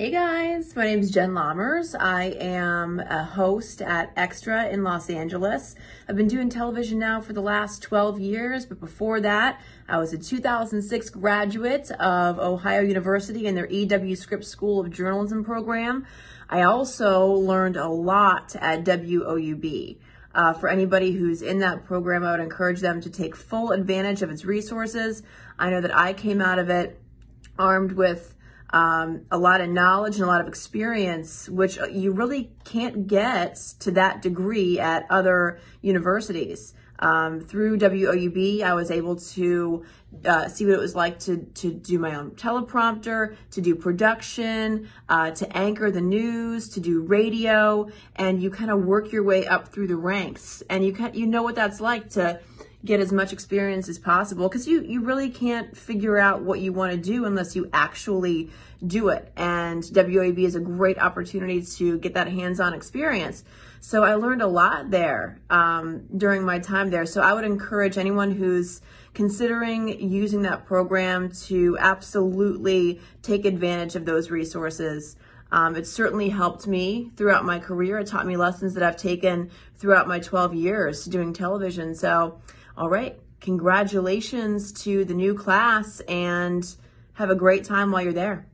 Hey guys, my name is Jen Lahmers. I am a host at Extra in Los Angeles. I've been doing television now for the last 12 years, but before that, I was a 2006 graduate of Ohio University in their EW Scripps School of Journalism program. I also learned a lot at WOUB. Uh, for anybody who's in that program, I would encourage them to take full advantage of its resources. I know that I came out of it armed with um, a lot of knowledge and a lot of experience, which you really can't get to that degree at other universities. Um, through WOUB, I was able to uh, see what it was like to, to do my own teleprompter, to do production, uh, to anchor the news, to do radio, and you kind of work your way up through the ranks, and you can, you know what that's like to get as much experience as possible because you, you really can't figure out what you want to do unless you actually do it. And WOUB is a great opportunity to get that hands-on experience. So I learned a lot there um, during my time there. So I would encourage anyone who's considering using that program to absolutely take advantage of those resources. Um, it certainly helped me throughout my career. It taught me lessons that I've taken throughout my 12 years doing television. So all right, congratulations to the new class and have a great time while you're there.